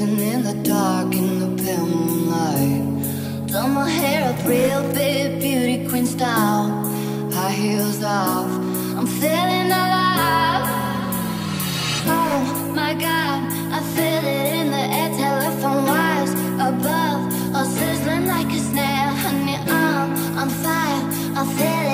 dancing in the dark in the pale moonlight. Done my hair up real big, beauty queen style, high heels off. I'm feeling alive. Oh my God, I feel it in the air, telephone wires above, all sizzling like a snare. Honey, I'm on fire, I feel it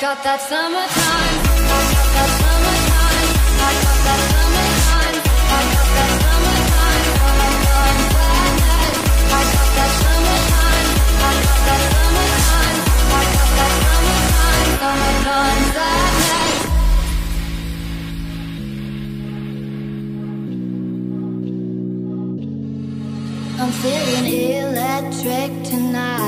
got that summertime. I got that summertime. I got that summertime. I got that summertime. I got that summertime. Summertime. Summertime. Summertime. I'm feeling electric tonight.